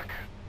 Fuck.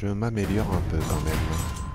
Je m'améliore un peu quand même.